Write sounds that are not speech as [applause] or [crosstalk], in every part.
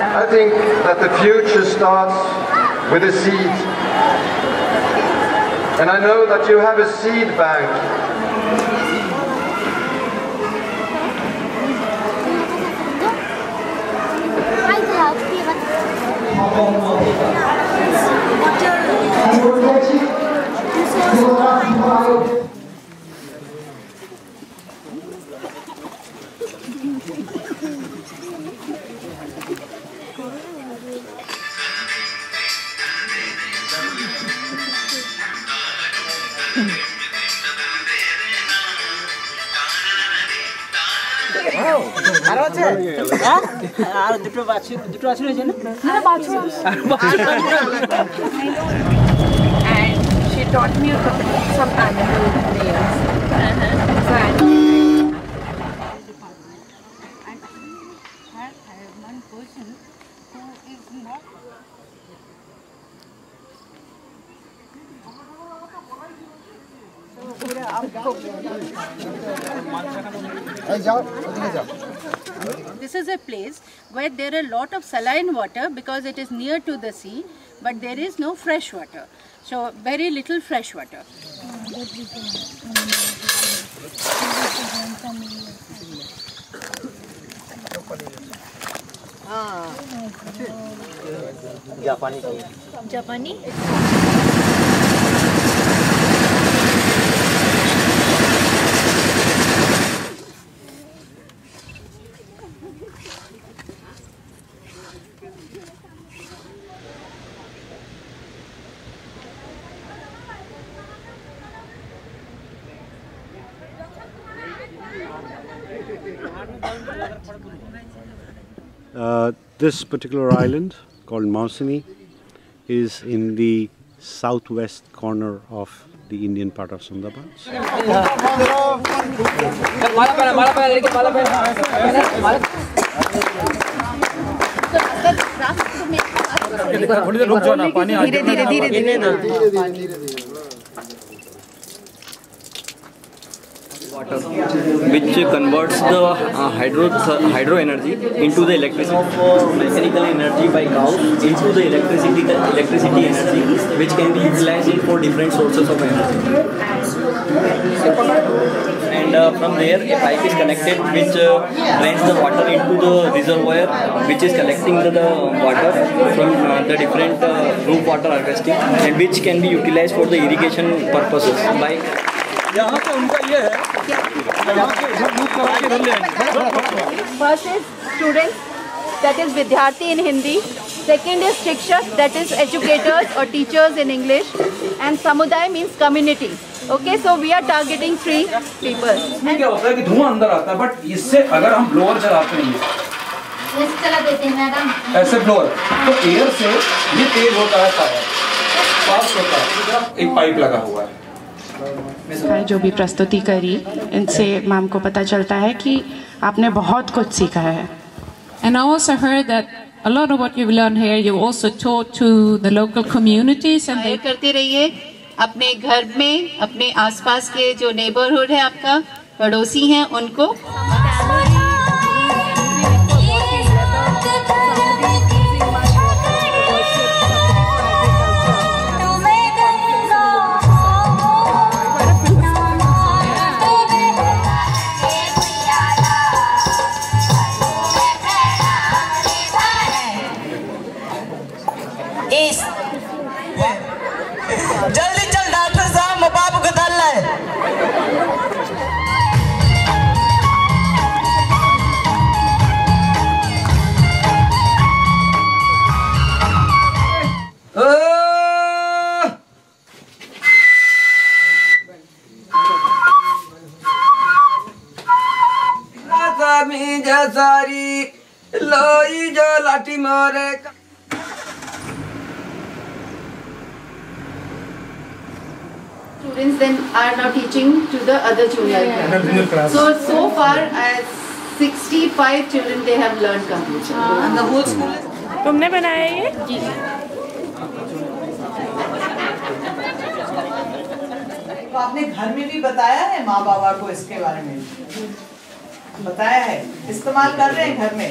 I think that the future starts with a seed. And I know that you have a seed bank. [laughs] আরো আছে আর দুটো বাছুর দুটো বাছুর হয়েছে and she taught me some animal names. So I This is a place where there are a lot of saline water because it is near to the sea, but there is no fresh water. So very little fresh water. जापानी जापानी Uh, this particular island called Mousuni is in the southwest corner of the Indian part of Sundarbans. धीरे which converts the uh, hydro hydro energy into the electricity. Mechanical energy by cows into the electricity electricity energy which can be utilized for different sources of energy. And uh, from there a pipe is connected which uh, drains the water into the reservoir which is collecting the, the water from uh, the different uh, roof water harvesting and which can be utilized for the irrigation purposes by यहाँ पे उनका ये है first is student that is विद्यार्थी in Hindi second is शिक्षक that is educators और teachers in English and समुदाय means community okay so we are targeting three people क्या होता है कि धुआँ अंदर आता है बट इससे अगर हम ब्लोअर चलाते हैं ऐसे ब्लोअर तो एयर से ये तेज होता है पास होता है। एक पाइप लगा हुआ है। है जो भी प्रस्तुति करी इनसे मैम को पता चलता है कि आपने बहुत कुछ सीखा है। And I also heard that a lot of what you learn here you also taught to the local communities and they करते रहिए। अपने घर में अपने आसपास के जो नेबरहुड है आपका पड़ोसी हैं उनको इस जल्दी चल डॉक्टर साहब बाप गदल है सारी लोई जो लाठी मारे। Students then are now teaching to the other junior junior class. So, so far as 65 children they have learned computer. And the whole school is... तुमने बनाया ये जी तो आपने घर में भी बताया है माँ बाबा को इसके बारे में बताया है इस्तेमाल कर रहे हैं घर में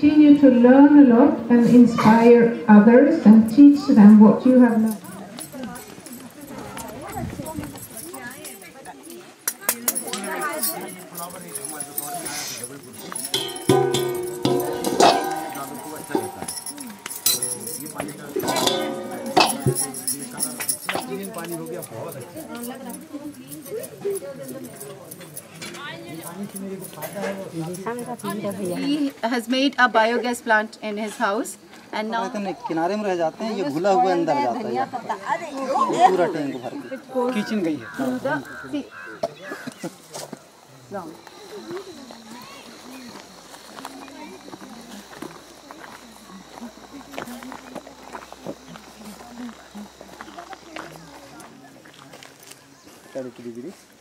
continue to learn a lot and inspire others and teach them what you have learned. He has made a biogas plant in his house and now इतने किनारे में रह जाते हैं ये घुला हुआ अंदर जाता है। पूरा टैंक भर के किचन गई है to the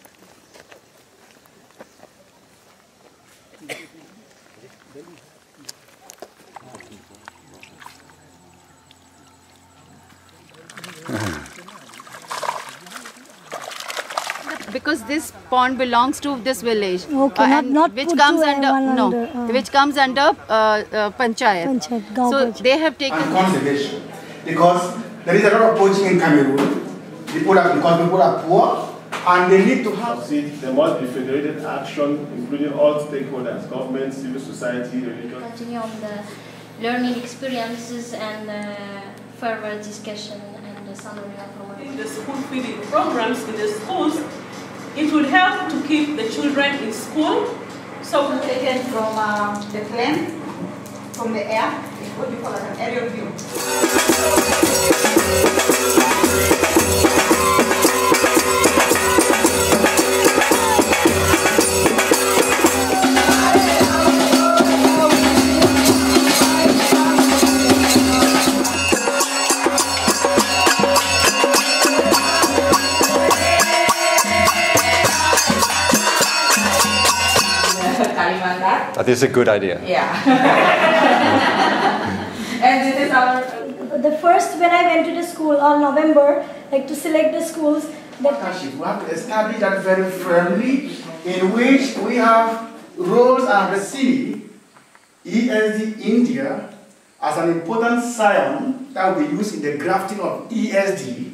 because this pond belongs to this village Okay, uh, not- not which comes to under anyone no under, uh, which comes under uh, uh, panchayat, Panchayat, so Panchayat. they have taken and conservation. Because there is a lot of poaching in Cameroon. People are, because people are poor and they need to have. There must be federated action, including all stakeholders, government, civil society, religion. Continue on the learning experiences and uh, further discussion and the summary of our In the school feeding programs in the schools, it would help to keep the children in school. So taken from uh, the plane, from the air, what do you call it, an aerial view. Kalimantan. That is a good idea. Yeah. [laughs] and this is our The first, when I went to the school on November, like to select the schools that partnership. We have to establish that very firmly, in which we have roles and receive ESD India as an important scion that will be used in the grafting of ESD